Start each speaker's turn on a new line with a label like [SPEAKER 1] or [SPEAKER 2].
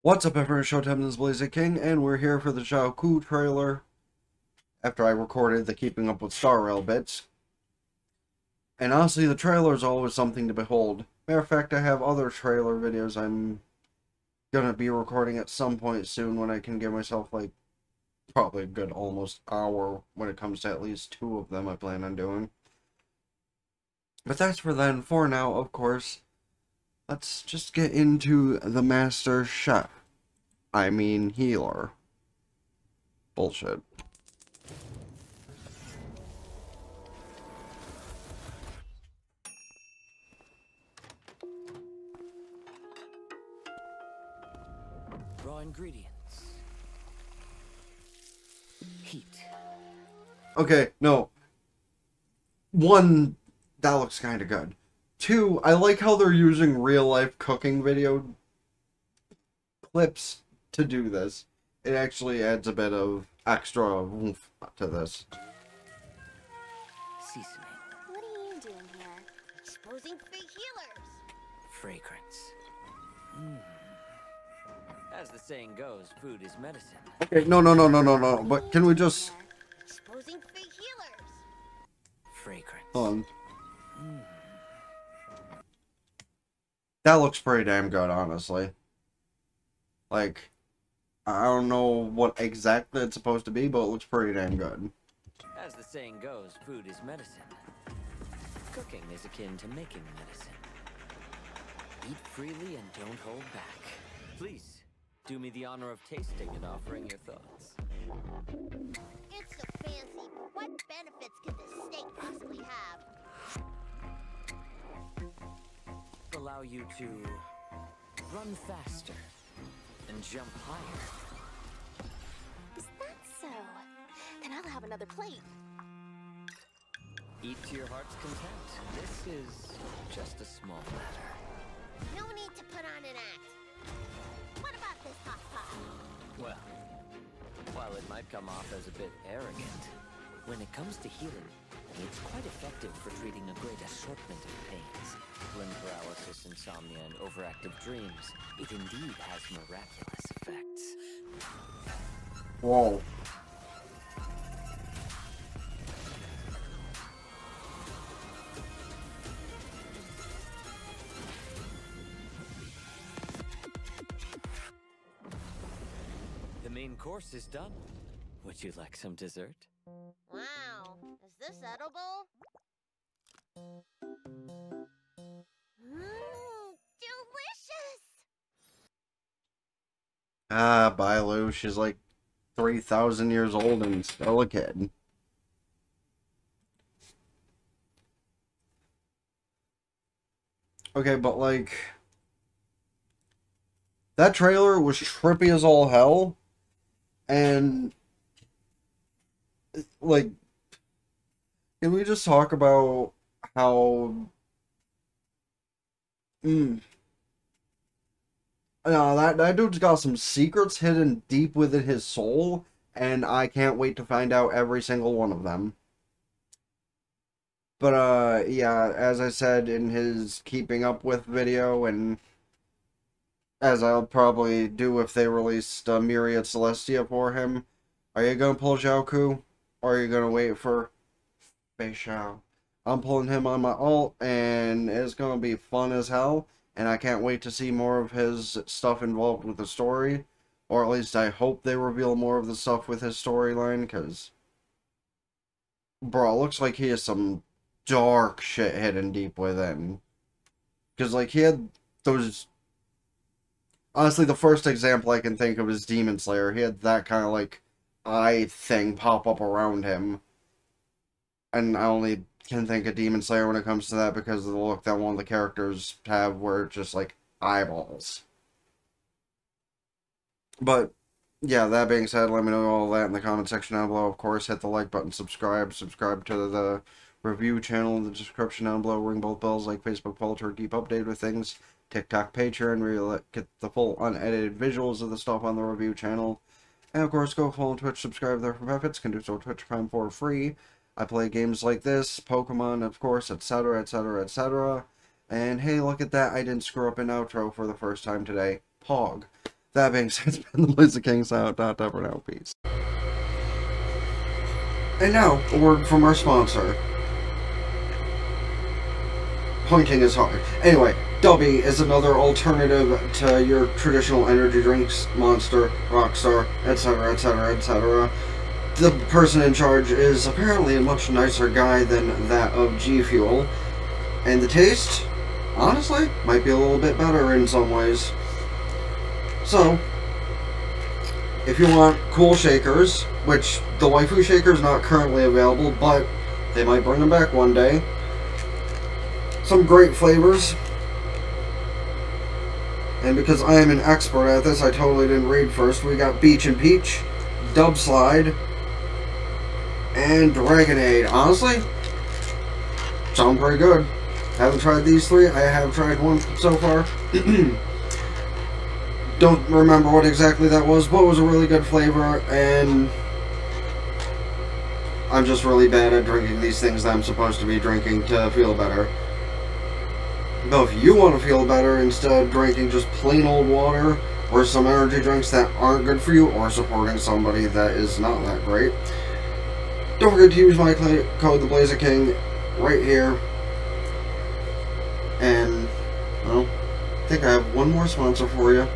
[SPEAKER 1] What's up everyone, Showtime this is Blaziking, and we're here for the Jiaoqiu trailer after I recorded the Keeping Up with Star Rail bits. And honestly, the trailer is always something to behold. Matter of fact, I have other trailer videos I'm gonna be recording at some point soon when I can give myself like probably a good almost hour when it comes to at least two of them I plan on doing. But that's for then. For now, of course, let's just get into the Master Chef. I mean, healer. Bullshit.
[SPEAKER 2] Raw ingredients. Heat.
[SPEAKER 1] Okay, no. One, that looks kind of good. Two, I like how they're using real life cooking video clips to do this. It actually adds a bit of extra oomph to this.
[SPEAKER 2] Seasoning.
[SPEAKER 3] What are you doing here? Exposing fake healers.
[SPEAKER 2] Fragrance. Mm. As the saying goes, food is medicine.
[SPEAKER 1] Okay, no, no, no, no, no, no. But can we just
[SPEAKER 3] Exposing fake healers.
[SPEAKER 2] Fragrance.
[SPEAKER 1] hold on? That looks pretty damn good, honestly. Like, I don't know what exactly it's supposed to be, but it looks pretty damn good.
[SPEAKER 2] As the saying goes, food is medicine. Cooking is akin to making medicine. Eat freely and don't hold back. Please, do me the honor of tasting and offering your thoughts.
[SPEAKER 3] It's so fancy. What benefits could this steak possibly have?
[SPEAKER 2] Allow you to run faster and jump higher.
[SPEAKER 3] Is that so? Then I'll have another plate.
[SPEAKER 2] Eat to your heart's content. This is just a small matter.
[SPEAKER 3] No need to put on an act. What about this hot pot?
[SPEAKER 2] Well, while it might come off as a bit arrogant, when it comes to healing, it's quite effective for treating a great assortment of pains. Limb paralysis, insomnia, and overactive dreams. It indeed has miraculous effects.
[SPEAKER 1] Whoa.
[SPEAKER 2] The main course is done. Would you like some dessert?
[SPEAKER 3] This edible? Mmm, delicious!
[SPEAKER 1] Ah, Bailu, she's like 3,000 years old and still a kid. Okay, but like... That trailer was trippy as all hell. And... Like... Can we just talk about how... Mm, no, that, that dude's got some secrets hidden deep within his soul, and I can't wait to find out every single one of them. But, uh, yeah, as I said in his Keeping Up With video, and as I'll probably do if they released uh, Myriad Celestia for him, are you gonna pull Jiaoqiu, or are you gonna wait for Fei Xiao? I'm pulling him on my alt, and it's gonna be fun as hell and I can't wait to see more of his stuff involved with the story. Or at least I hope they reveal more of the stuff with his storyline, because... Bro, it looks like he has some dark shit hidden deep within. Because, like, he had those... Honestly, the first example I can think of is Demon Slayer. He had that kind of, like, eye thing pop up around him. And I only can think of Demon Slayer when it comes to that because of the look that one of the characters have where it's just like eyeballs. But yeah, that being said, let me know all that in the comment section down below. Of course, hit the like button, subscribe, subscribe to the review channel in the description down below. Ring both bells like Facebook follow to keep updated with things. TikTok, Patreon, where you get the full unedited visuals of the stuff on the review channel. And of course, go follow Twitch, subscribe there for benefits. Can do so Twitch Prime for free. I play games like this, Pokemon, of course, etc., etc., etc. And hey, look at that, I didn't screw up an outro for the first time today. Pog. That being said, it's been the Blaziking's out. Dot for now. Peace. And now, a word from our sponsor. Pointing is hard. Anyway, Dubby is another alternative to your traditional energy drinks, Monster, Rockstar, etc., etc., etc. The person in charge is apparently a much nicer guy than that of G Fuel, and the taste, honestly, might be a little bit better in some ways. So, if you want cool shakers, which the waifu shaker is not currently available, but they might bring them back one day. Some great flavors. And because I am an expert at this, I totally didn't read first. We got Beach and Peach, Dub Slide, and Dragonade. Honestly, sound pretty good. Haven't tried these three. I have tried one so far. Don't remember what exactly that was, but it was a really good flavor, and I'm just really bad at drinking these things that I'm supposed to be drinking to feel better. Though if you want to feel better instead of drinking just plain old water or some energy drinks that aren't good for you or supporting somebody that is not that great, don't forget to use my code, the Blaziking, right here. And, well, I think I have one more sponsor for you.